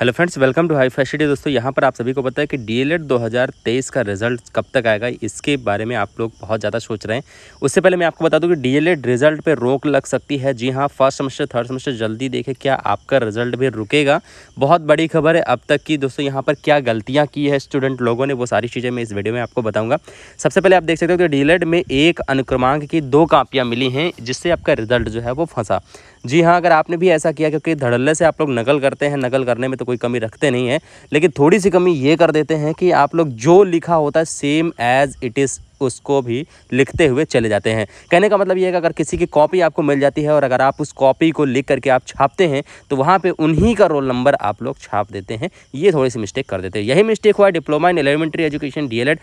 Hello friends, welcome to high facility दोस्तों, यहाँ पर आप सभी को पता है कि डीएलएड 2023 का रिज़ल्ट कब तक आएगा, इसके बारे में आप लोग बहुत ज़्यादा सोच रहे हैं। उससे पहले मैं आपको बता दूँ कि डीएलएड रिज़ल्ट पे रोक लग सकती है। जी हाँ फ़र्स्ट सेमेस्टर, थर्ड सेमेस्टर, जल्दी देखें क्या आपका रिज़ल्ट भी रुकेगा। बहुत बड़ी खबर है अब तक की। दोस्तों, यहाँ पर क्या गलतियाँ की है स्टूडेंट लोगों ने, वो सारी चीज़ें मैं इस वीडियो में आपको बताऊँगा। सबसे पहले आप देख सकते हो कि डी में एक अनुक्रमांक की दो कापियाँ मिली हैं, जिससे आपका रिज़ल्ट जो है वो फंसा। जी हाँ अगर आपने भी ऐसा किया, क्योंकि धड़ल्ले से आप लोग नकल करते हैं, नकल करने में तो कोई कमी रखते नहीं है, लेकिन थोड़ी सी कमी ये कर देते हैं कि आप लोग जो लिखा होता है सेम एज इट इज़ उसको भी लिखते हुए चले जाते हैं। कहने का मतलब ये है कि अगर किसी की कॉपी आपको मिल जाती है और अगर आप उस कॉपी को लिख करके आप छापते हैं तो वहाँ पर उन्हीं का रोल नंबर आप लोग छाप देते हैं। ये थोड़ी सी मिस्टेक कर देते हैं। यही मिस्टेक हुआ diploma in elementary education D L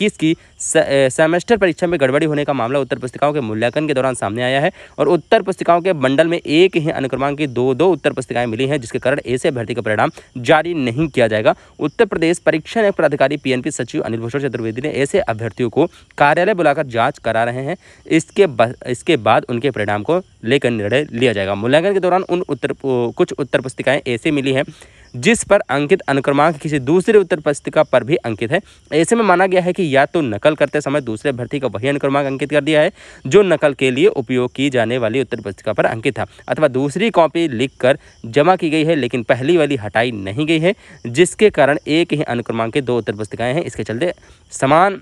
की सेमेस्टर परीक्षा में गड़बड़ी होने का मामला उत्तर पुस्तिकाओं के मूल्यांकन के दौरान सामने आया है और उत्तर पुस्तिकाओं के बंडल में एक ही अनुक्रमांक की दो दो उत्तर पुस्तिकाएँ मिली हैं, जिसके कारण ऐसे अभ्यर्थी का परिणाम जारी नहीं किया जाएगा। उत्तर प्रदेश परीक्षा प्राधिकारी पीएनपी सचिव अनिल भूषण चतुर्वेदी ने ऐसे अभ्यर्थियों को कार्यालय बुलाकर जाँच करा रहे हैं। इसके इसके बाद उनके परिणाम को लेकर निर्णय लिया जाएगा। मूल्यांकन के दौरान उन उत्तर कुछ उत्तर पुस्तिकाएँ ऐसे मिली हैं, जिस पर अंकित अनुक्रमांक किसी दूसरे उत्तर पुस्तिका पर भी अंकित है। ऐसे में माना गया है कि या तो नकल करते समय दूसरे भर्ती का वही अनुक्रमांक अंकित कर दिया है, जो नकल के लिए उपयोग की जाने वाली उत्तर पुस्तिका पर अंकित था, अथवा दूसरी कॉपी लिखकर जमा की गई है, लेकिन पहली वाली हटाई नहीं गई है, जिसके कारण एक ही अनुक्रमांक के दो उत्तर पुस्तिकाएँ हैं। इसके चलते समान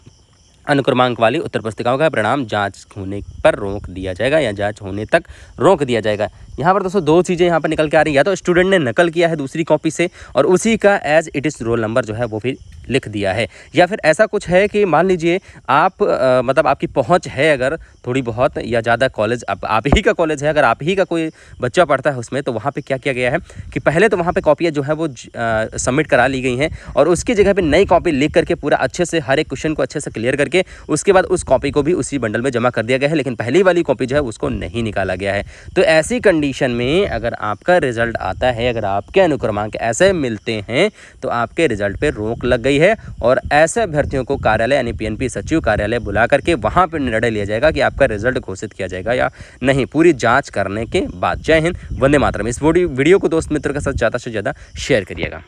अनुक्रमांक वाली उत्तर पुस्तिकाओं का परिणाम जाँच होने पर रोक दिया जाएगा या जाँच होने तक रोक दिया जाएगा। यहाँ पर दोस्तों दो चीज़ें यहाँ पर निकल के आ रही हैं। या तो स्टूडेंट ने नकल किया है दूसरी कॉपी से और उसी का as it is roll number जो है वो फिर लिख दिया है। या फिर ऐसा कुछ है कि मान लीजिए आप आ, मतलब आपकी पहुँच है अगर थोड़ी बहुत या ज़्यादा कॉलेज आप, आप ही का कॉलेज है अगर आप ही का कोई बच्चा पढ़ता है उसमें तो वहाँ पे क्या किया गया है कि पहले तो वहाँ पे कॉपियाँ जो है वो सबमिट करा ली गई हैं और उसकी जगह पे नई कॉपी लिख करके पूरा अच्छे से हर एक क्वेश्चन को अच्छे से क्लियर करके उसके बाद उस कॉपी को भी उसी बंडल में जमा कर दिया गया है, लेकिन पहली वाली कॉपी जो है उसको नहीं निकाला गया है। तो ऐसी कंडीशन में अगर आपका रिज़ल्ट आता है, अगर आपके अनुक्रमांक ऐसे मिलते हैं तो आपके रिज़ल्ट पर रोक लग गई है और ऐसे अभ्यर्थियों को कार्यालय यानी पीएनपी सचिव कार्यालय बुला करके वहाँ पर निर्णय लिया जाएगा कि आपका रिज़ल्ट घोषित किया जाएगा या नहीं। पूरी जाँच करने के बाद। जय हिंद, वंदे मातरम। इस वीडियो को दोस्त मित्र के साथ ज़्यादा से ज़्यादा शेयर करिएगा।